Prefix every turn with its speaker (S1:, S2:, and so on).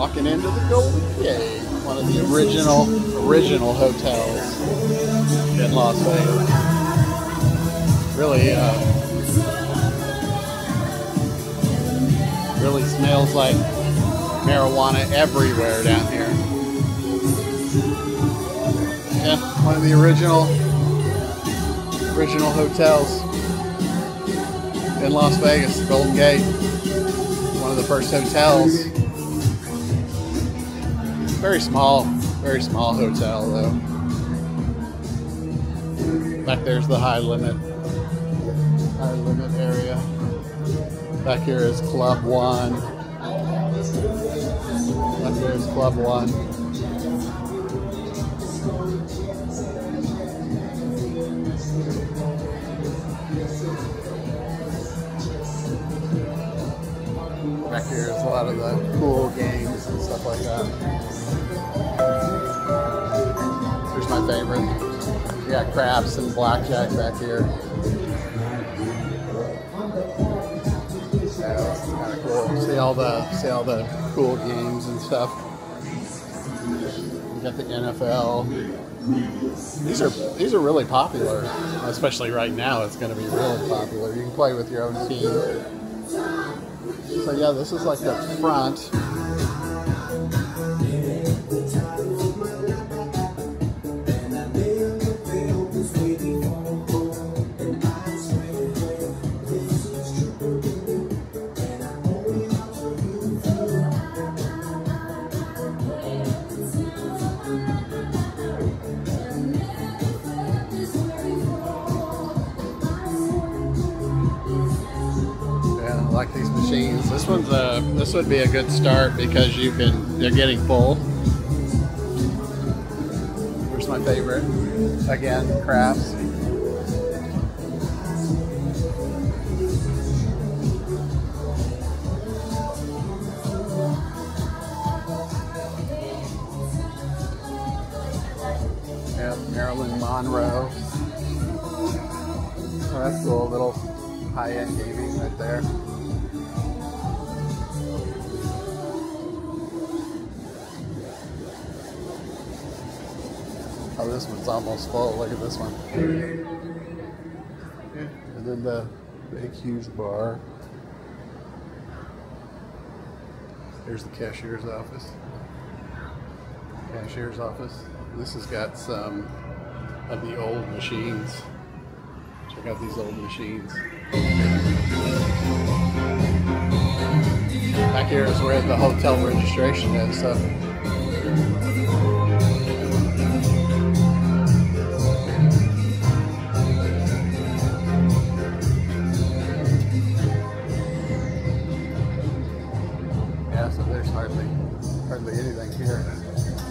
S1: walking into the Golden Gate, one of the original original hotels in Las Vegas. Really, uh, really smells like marijuana everywhere down here. Yeah, one of the original original hotels in Las Vegas, Golden Gate. One of the first hotels. Very small, very small hotel though. Back there's the high limit, high limit area. Back here is Club One. Back there is Club One. Back here is a lot of the cool games and stuff like that. Here's my favorite. We got craps and blackjack back here. Yeah, this is kind of cool. See all the see all the cool games and stuff. We got the NFL. These are these are really popular, especially right now. It's going to be really popular. You can play with your own team. So yeah, this is like the front. I like these machines. This one's a this would be a good start because you can they're getting full. Here's my favorite. Again, craps. Yeah, Marilyn Monroe. Oh, that's cool. Little high-end gaming right there. Oh, this one's almost full. Look at this one. And then the big, huge bar. Here's the cashier's office. Cashier's office. This has got some of the old machines. Check out these old machines. Back here is where the hotel registration is. So. So there's hardly hardly anything here.